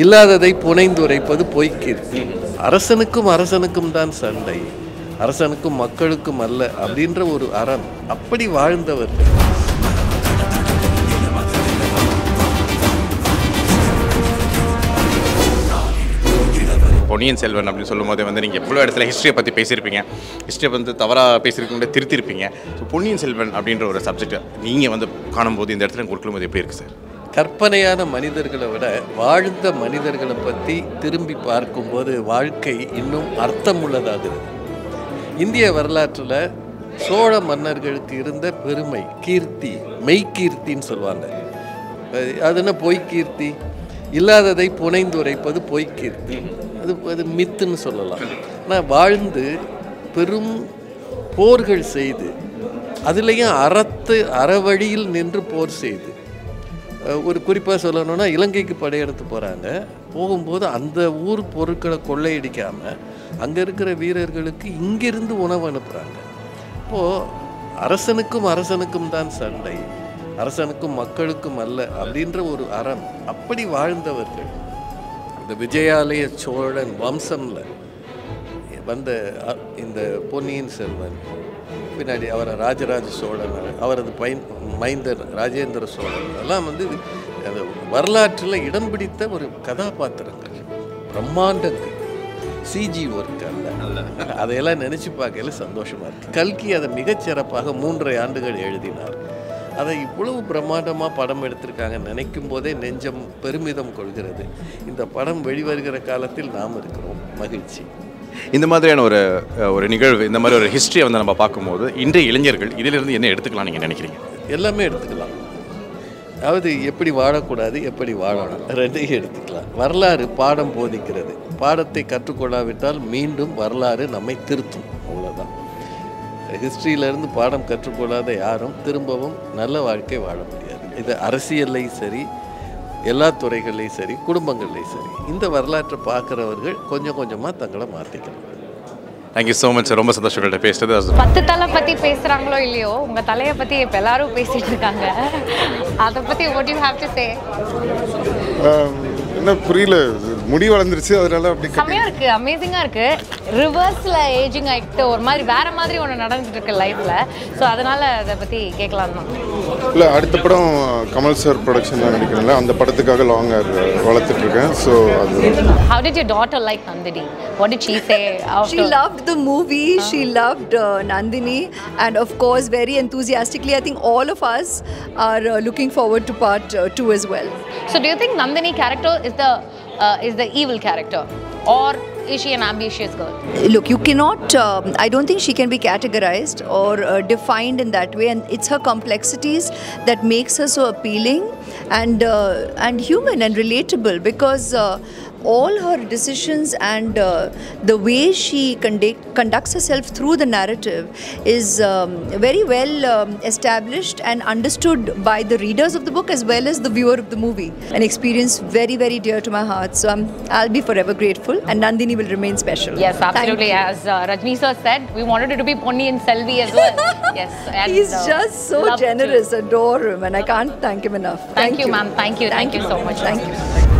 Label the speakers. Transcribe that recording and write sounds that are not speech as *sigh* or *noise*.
Speaker 1: இல்லாததை புனைந்துரைப்பது பொய்க்கீர்த்தி அரசனுக்கும் அரசனுக்கும் தான் சண்டை. அரசனுக்கும் மக்களுக்கும் அல்ல அப்படின்ற ஒரு அறம் அப்படி வாழ்ந்தவர்.
Speaker 2: பொன்னியின் செல்வன் அப்படின்னு சொல்லும்போது வந்து நீங்கள் எவ்வளோ இடத்துல ஹிஸ்ட்ரியை பற்றி பேசியிருப்பீங்க. ஹிஸ்ட்ரியை வந்து தவறாக பேசியிருக்கீங்க திருத்திருப்பீங்க ஸோ பொன்னியின் செல்வன் அப்படின்ற ஒரு சப்ஜெக்ட் நீங்கள் வந்து காணும்போது இந்த இடத்துல கொடுக்கும்போது எப்படி இருக்குது சார்
Speaker 1: கற்பனையான மனிதர்களை விட வாழ்ந்த மனிதர்களை பற்றி திரும்பி பார்க்கும்போது வாழ்க்கை இன்னும் அர்த்தமுள்ளதாகிறது இந்திய வரலாற்றில் சோழ மன்னர்களுக்கு இருந்த பெருமை கீர்த்தி மெய்கீர்த்தின்னு சொல்லுவாங்க. அது- அது என்ன பொய்க்கீர்த்தி இல்லாததை புனைந்துரைப்பது பொய்க்கீர்த்தி அது அது மித்துன்னு சொல்லலாம். ஆனால் வாழ்ந்து பெரும் போர்கள் செய்து அதுலேயும் அறத்து அறவழியில் நின்று போர் செய்து ஒரு குறிப்பாக சொல்லணும்னா இலங்கைக்கு படையெடுத்து போகிறாங்க போகும்போது அந்த ஊர் பொருட்களை கொள்ளையடிக்காமல் அங்கே இருக்கிற வீரர்களுக்கு இங்கிருந்து உணவு அனுப்புகிறாங்க இப்போது அரசனுக்கும் அரசனுக்கும் தான் சண்டை. அரசனுக்கும் மக்களுக்கும் அல்ல அப்படின்ற ஒரு அறம் அப்படி வாழ்ந்தவர்கள். இந்த விஜயாலய சோழன் வம்சம்ல வந்த இந்த பொன்னியின் செல்வன் பின்னாடி அவரை ராஜராஜ சோழன் அவரது பயன் மைந்தர் ராஜேந்திர சோழன். எல்லாம் வந்து அந்த வரலாற்றில் இடம் பிடித்த ஒரு கதாபாத்திரங்கள். பிரம்மாண்டங்கள். சிஜி ஒர்க் அல்ல. அதையெல்லாம் நினச்சி பார்க்கல சந்தோஷமாக இருக்குது கல்கி அதை மிகச்சிறப்பாக மூன்றரை ஆண்டுகள் எழுதினார். அதை இவ்வளவு பிரம்மாண்டமாக படம் எடுத்திருக்காங்க நினைக்கும் போதே நெஞ்சம் பெருமிதம் கொள்கிறது. இந்த படம் வெளிவருகிற காலத்தில் நாம் இருக்கிறோம். மகிழ்ச்சி.
Speaker 2: இந்த மாதிரியான ஒரு ஒரு நிகழ்வு இந்த மாதிரி ஒரு ஹிஸ்ட்ரியை வந்து நம்ம பார்க்கும்போது இன்றைய இளைஞர்கள் இதிலிருந்து என்ன எடுத்துக்கலாம் நீங்கள் நினைக்கிறீங்க?
Speaker 1: எல்லாமே எடுத்துக்கலாம். அதாவது எப்படி வாழக்கூடாது எப்படி வாழணும் ரெண்டையும் எடுத்துக்கலாம். வரலாறு பாடம் போதிக்கிறது. பாடத்தை கற்றுக்கொள்ளாவிட்டால் மீண்டும் வரலாறு நம்மை திருத்தும். அவ்வளோதான் ஹிஸ்ட்ரியிலேருந்து பாடம் கற்றுக்கொள்ளாத யாரும் திரும்பவும் நல்ல வாழ்க்கை வாழ முடியாது. இது அரசியல்லையும் சரி எல்லா துறைகள்லையும் சரி குடும்பங்கள்லையும் சரி இந்த வரலாற்றை பார்க்குறவர்கள் கொஞ்சம் கொஞ்சமாக தங்களை மாற்றிக்கணும்
Speaker 2: தேங்க்யூ ஸோ மச் ரொம்ப சந்தோஷங்கள்ட்ட பேசுறது அது
Speaker 3: பத்து தலை பத்தி பேசுறாங்களோ இல்லையோ உங்க தலையை பத்தி இப்ப எல்லாரும் பேசிட்டு இருக்காங்க. அதை do you have to say?
Speaker 4: ஆம், என்ன புரியல. முடி வளர்ந்துருச்சு அதனால அப்படி
Speaker 3: செம்மையா இருக்கு அமேசிங்கா இருக்கு ரிவர்ஸ்ல ஏஜிங் ஆகிட்டு ஒரு மாதிரி வேற மாதிரி ஒன்று நடந்துட்டு இருக்கு லைஃப்ல ஸோ அதனால அதை பத்தி கேட்கலாம் தான்
Speaker 4: இல்ல அடுத்த படம் கமல் சார் ப்ரொடக்ஷன் தான் நடிக்கிறேன்ல அந்த படத்துக்காக லாங் ஹேர் வளர்த்துட்டு இருக்கேன் ஸோ அது
Speaker 3: How did your daughter like Nandini? What did she say after?
Speaker 5: She loved the movie. She loved uh, Nandini, and of course, very enthusiastically. I think all of us are uh, looking forward to part uh, two as well.
Speaker 3: So do you think Nandini character is the uh, is the evil character, or is she an ambitious girl?
Speaker 5: Look, you cannot. Um, I don't think she can be categorized or uh, defined in that way, and it's her complexities that makes her so appealing and uh, and human and relatable because. All her decisions and uh, the way she conduct, conducts herself through the narrative is um, very well um, established and understood by the readers of the book as well as the viewer of the movie. An experience very, very dear to my heart. So I'm, I'll be forever grateful, and Nandini will remain special.
Speaker 3: Yes, absolutely. As uh, Rajni sir said, we wanted it to be Ponni and Selvi as well. *laughs* yes, and,
Speaker 5: He's
Speaker 3: uh,
Speaker 5: just so
Speaker 3: love to-
Speaker 5: generous, adore him, and I can't thank him enough.
Speaker 3: Thank, you, ma'am. Thank you. Thank, you so much.
Speaker 5: Thank you.